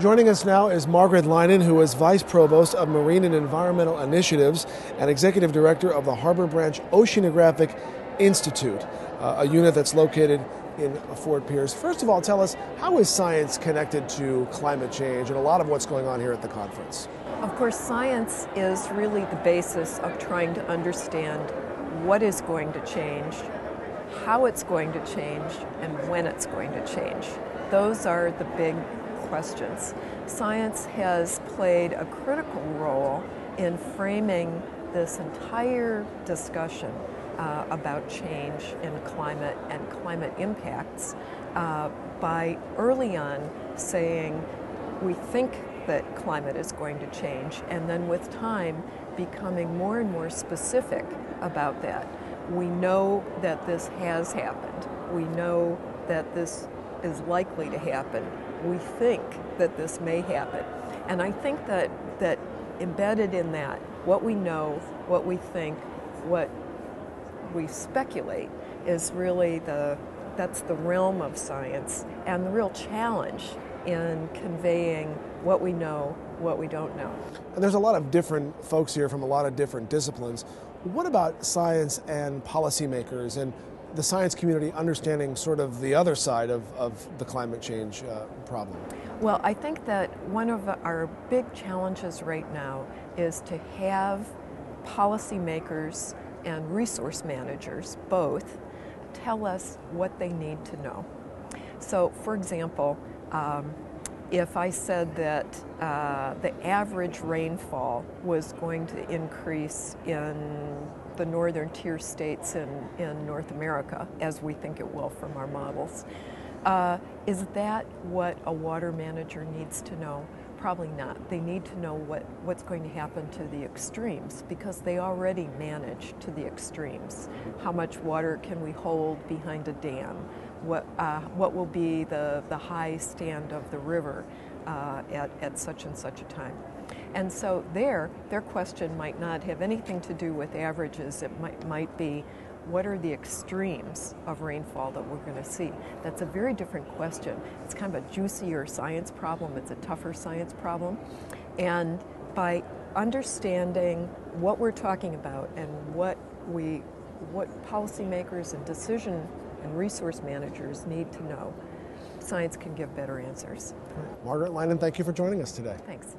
Joining us now is Margaret Leinen, who is Vice Provost of Marine and Environmental Initiatives and Executive Director of the Harbor Branch Oceanographic Institute, uh, a unit that's located in Fort Pierce. First of all, tell us how is science connected to climate change and a lot of what's going on here at the conference? Of course, science is really the basis of trying to understand what is going to change, how it's going to change, and when it's going to change. Those are the big questions. Science has played a critical role in framing this entire discussion uh, about change in climate and climate impacts uh, by early on saying we think that climate is going to change, and then with time becoming more and more specific about that. We know that this has happened. We know that this is likely to happen. We think that this may happen. And I think that, that embedded in that, what we know, what we think, what we speculate is really the that's the realm of science and the real challenge in conveying what we know, what we don't know. And there's a lot of different folks here from a lot of different disciplines. What about science and policymakers and the science community understanding sort of the other side of, of the climate change uh, problem? Well, I think that one of our big challenges right now is to have policymakers and resource managers both tell us what they need to know. So, for example, um, if I said that uh, the average rainfall was going to increase in the northern tier states in, in North America, as we think it will from our models, uh, is that what a water manager needs to know? Probably not. They need to know what, what's going to happen to the extremes because they already manage to the extremes. How much water can we hold behind a dam? What, uh, what will be the, the high stand of the river uh, at, at such and such a time? And so there, their question might not have anything to do with averages. It might, might be what are the extremes of rainfall that we're going to see? That's a very different question. It's kind of a juicier science problem, it's a tougher science problem. And by understanding what we're talking about and what we what policymakers and decision and resource managers need to know, science can give better answers. Margaret Leinen, thank you for joining us today. Thanks.